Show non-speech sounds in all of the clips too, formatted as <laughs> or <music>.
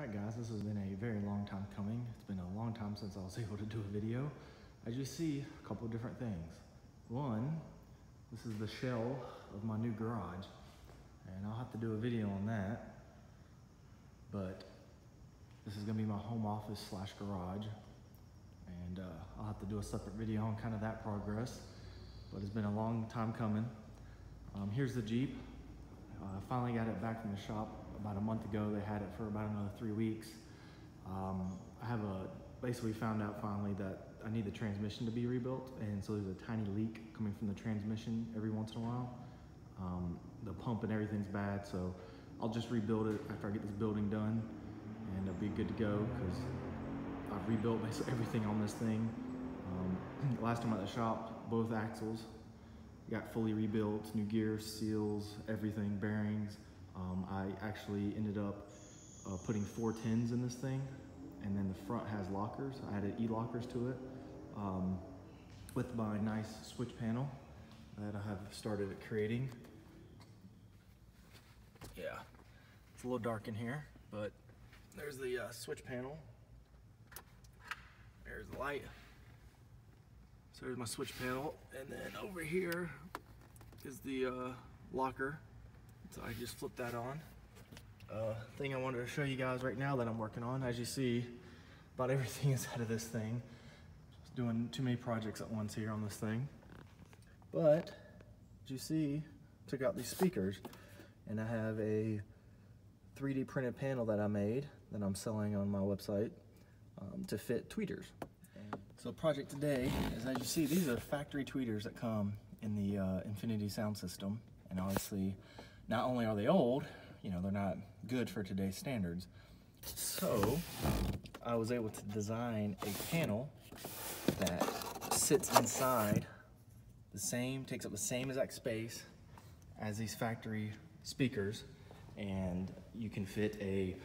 Alright guys, this has been a very long time coming. It's been a long time since I was <laughs> able to do a video. As you see, a couple of different things. One, this is the shell of my new garage. And I'll have to do a video on that. But this is gonna be my home office slash garage. And uh, I'll have to do a separate video on kind of that progress. But it's been a long time coming. Um, here's the Jeep. I uh, finally got it back from the shop about a month ago. They had it for about another three weeks. Um, I have a basically found out finally that I need the transmission to be rebuilt, and so there's a tiny leak coming from the transmission every once in a while. Um, the pump and everything's bad, so I'll just rebuild it after I get this building done, and it'll be good to go because I've rebuilt basically <laughs> everything on this thing. Um, <clears throat> last time at the shop, both axles got fully rebuilt, new gears, seals, everything, bearings. Um, I actually ended up uh, putting four tins in this thing, and then the front has lockers. I added e-lockers to it um, with my nice switch panel that I have started creating. Yeah, it's a little dark in here, but there's the uh, switch panel. There's the light. So there's my switch panel, and then over here is the uh, locker so I just flipped that on. Uh, thing I wanted to show you guys right now that I'm working on. As you see, about everything <laughs> inside of this thing. Just doing too many projects at once here on this thing. But, as you see, took out these speakers and I have a 3D printed panel that I made that I'm selling on my website um, to fit tweeters. So project today is as you see, these are factory tweeters that come in the uh, Infinity sound system. And obviously not only are they old, you know, they're not good for today's standards. So I was able to design a panel that sits inside the same, takes up the same exact space as these factory speakers. And you can fit a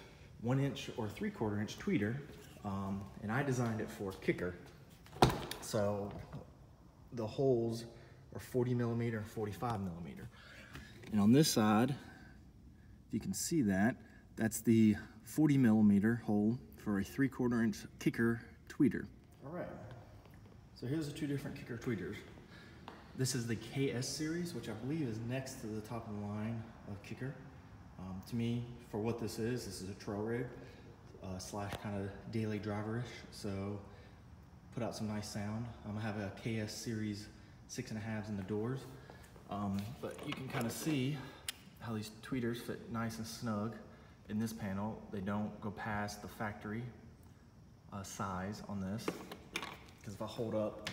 one inch or three quarter inch tweeter. Um, and I designed it for kicker. So the holes are 40 millimeter and 45 millimeter. And on this side, if you can see that, that's the 40 millimeter hole for a three quarter inch kicker tweeter. All right, so here's the two different kicker tweeters. This is the KS series, which I believe is next to the top of the line of kicker. Um, to me, for what this is, this is a trail rig uh, slash kind of daily driverish. So put out some nice sound. I'm gonna have a KS series six and a halves in the doors. Um, but you can kind of see how these tweeters fit nice and snug in this panel. They don't go past the factory uh, size on this. Because if I hold up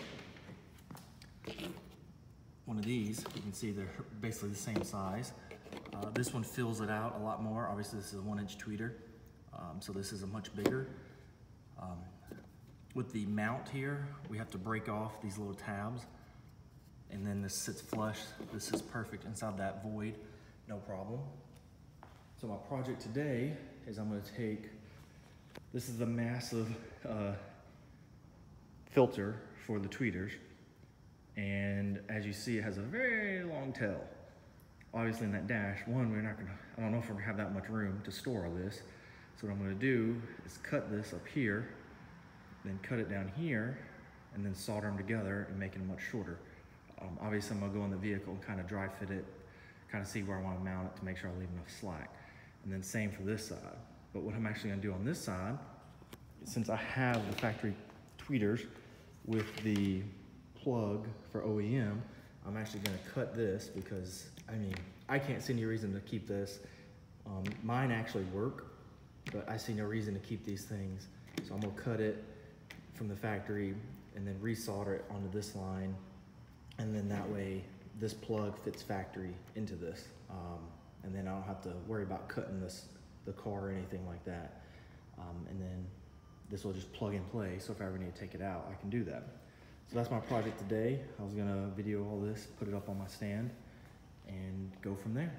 one of these, you can see they're basically the same size. Uh, this one fills it out a lot more. Obviously this is a one inch tweeter, um, so this is a much bigger. Um, with the mount here, we have to break off these little tabs and then this sits flush. This is perfect inside that void, no problem. So my project today is I'm gonna take, this is the massive uh, filter for the tweeters. And as you see, it has a very long tail. Obviously in that dash, one, we're not gonna, I don't know if we're gonna have that much room to store all this. So what I'm gonna do is cut this up here, then cut it down here, and then solder them together and make it much shorter. Um, obviously, I'm gonna go in the vehicle and kind of dry fit it, kind of see where I wanna mount it to make sure I leave enough slack. And then same for this side. But what I'm actually gonna do on this side, since I have the factory tweeters with the plug for OEM, I'm actually gonna cut this because, I mean, I can't see any reason to keep this. Um, mine actually work, but I see no reason to keep these things. So I'm gonna cut it from the factory and then resolder it onto this line and then that way this plug fits factory into this. Um, and then I don't have to worry about cutting this, the car or anything like that. Um, and then this will just plug and play. So if I ever need to take it out, I can do that. So that's my project today. I was gonna video all this, put it up on my stand and go from there.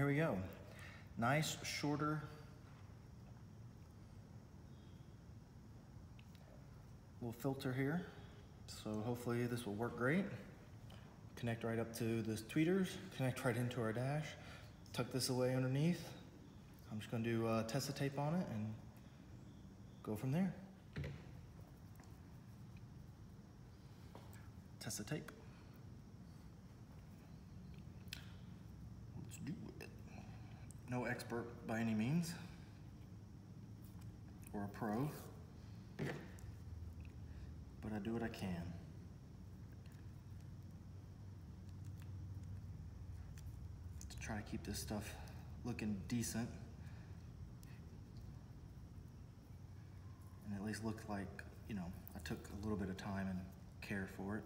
Here we go. Nice, shorter little filter here. So hopefully this will work great. Connect right up to the tweeters, connect right into our dash, tuck this away underneath. I'm just gonna do uh, Tesa tape on it and go from there. Tesa tape. Let's do it. No expert by any means, or a pro, but I do what I can. To try to keep this stuff looking decent. And at least look like, you know, I took a little bit of time and care for it.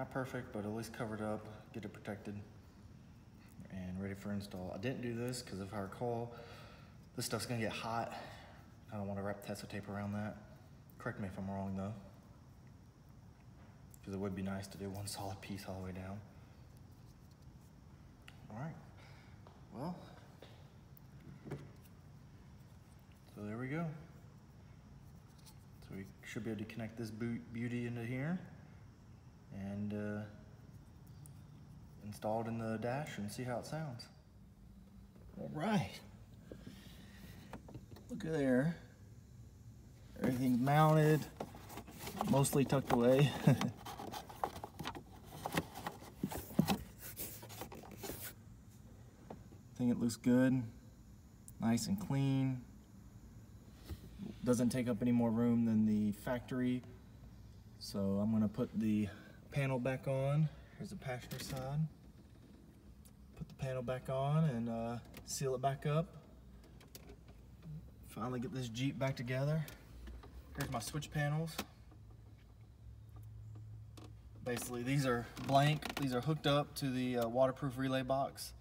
Not perfect, but at least covered up, get it protected, and ready for install. I didn't do this because if I recall, this stuff's gonna get hot. I don't wanna wrap Tesa tape around that. Correct me if I'm wrong though. Because it would be nice to do one solid piece all the way down. All right, well. So there we go. So we should be able to connect this beauty into here and uh, install it in the dash and see how it sounds. All right. Look at there. Everything's mounted, mostly tucked away. I think it looks good, nice and clean. Doesn't take up any more room than the factory. So I'm gonna put the panel back on. Here's the passenger side. Panel back on and uh, seal it back up. Finally get this Jeep back together. Here's my switch panels. Basically, these are blank. These are hooked up to the uh, waterproof relay box,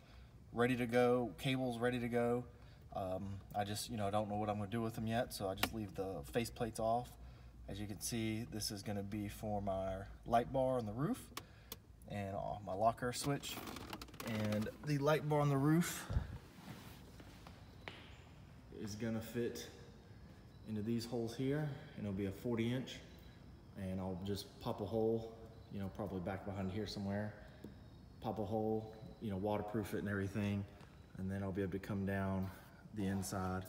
ready to go, cables ready to go. Um, I just, you know, I don't know what I'm gonna do with them yet, so I just leave the face plates off. As you can see, this is gonna be for my light bar on the roof and my locker switch. And the light bar on the roof is gonna fit into these holes here and it'll be a 40 inch and I'll just pop a hole, you know, probably back behind here somewhere, pop a hole, you know, waterproof it and everything. And then I'll be able to come down the inside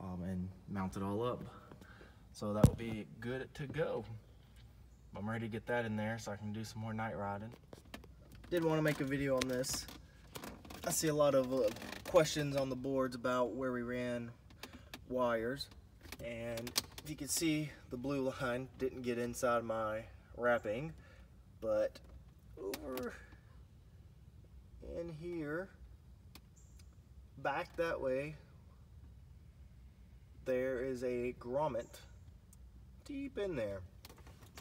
um, and mount it all up. So that will be good to go. I'm ready to get that in there so I can do some more night riding. Did want to make a video on this. I see a lot of uh, questions on the boards about where we ran wires. And if you can see, the blue line didn't get inside my wrapping. But over in here, back that way, there is a grommet deep in there.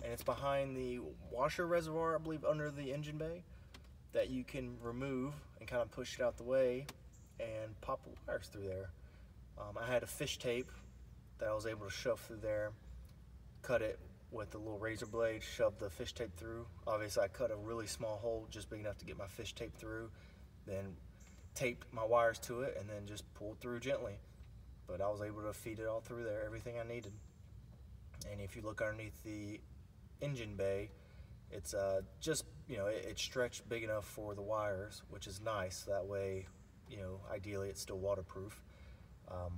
And it's behind the washer reservoir, I believe, under the engine bay that you can remove and kind of push it out the way and pop the wires through there. Um, I had a fish tape that I was able to shove through there, cut it with a little razor blade, shove the fish tape through. Obviously I cut a really small hole just big enough to get my fish tape through, then taped my wires to it and then just pulled through gently. But I was able to feed it all through there, everything I needed. And if you look underneath the engine bay, it's uh, just, you know, it, stretched big enough for the wires, which is nice. That way, you know, ideally it's still waterproof. Um,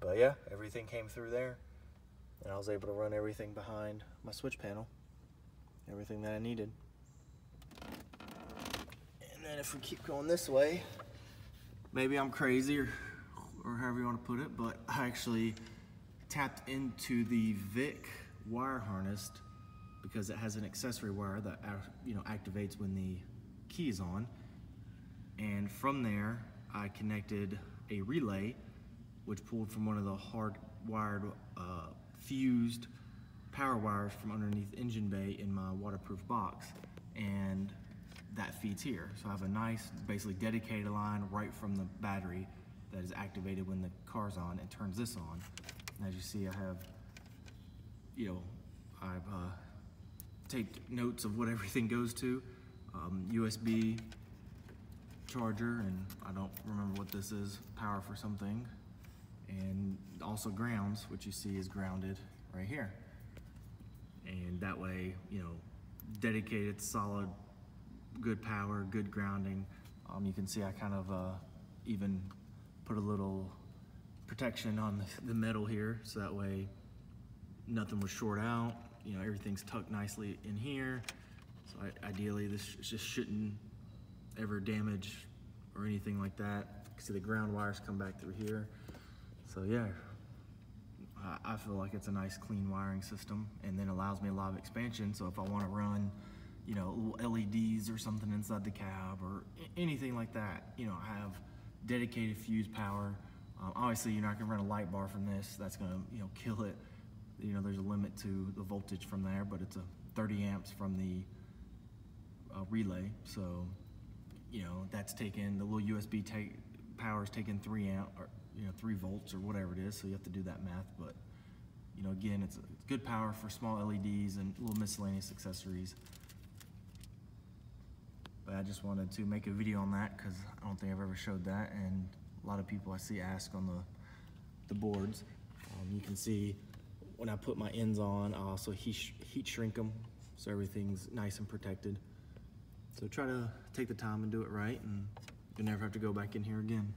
but yeah, everything came through there. And I was able to run everything behind my switch panel. Everything that I needed. And then if we keep going this way, maybe I'm crazy or, or however you want to put it, but I actually tapped into the Vic wire harness because it has an accessory wire that you know activates when the key is on. And from there, I connected a relay, which pulled from one of the hardwired uh, fused power wires from underneath engine bay in my waterproof box. And that feeds here. So I have a nice, basically dedicated line right from the battery that is activated when the car's on and turns this on. And as you see, I have, you know, I've uh, taped notes of what <laughs> everything goes to. Um, USB charger, and I don't remember what this is, power for something. And also grounds, which you see is grounded right here. And that way, you know, dedicated, solid, good power, good grounding. Um, you can see I kind of uh, even put a little protection on the metal here, so that way nothing was short out. You know, everything's tucked nicely in here. So I, ideally, this sh- just shouldn't ever damage or anything like that. You can see the ground wires come back through here. So yeah, I, I feel like it's a nice clean wiring system and then allows me a lot of expansion. So if I want to run, you know, little LEDs or something inside the cab or anything like that, you know, have dedicated fuse power. Um, obviously, you're not gonna run a light bar from this. That's gonna, you know, kill it. You know, there's a limit to the voltage from there, but it's a 30 amps from the uh, relay. So, you know, that's taken, the little USB take, power is taking three amp, or, you know, three volts or whatever it is, so you have to do that math, but, you know, again, it's, it's good power for small LEDs and little miscellaneous accessories. But I just wanted to make a video on that, because I don't think I've ever showed that, and a lot of people I see ask on the, the boards. Um, you can see when I put my ends on, uh, I also heat, heat shrink them, so everything's nice and protected. So try to take the time and do it right, and you'll never have to go back in here again.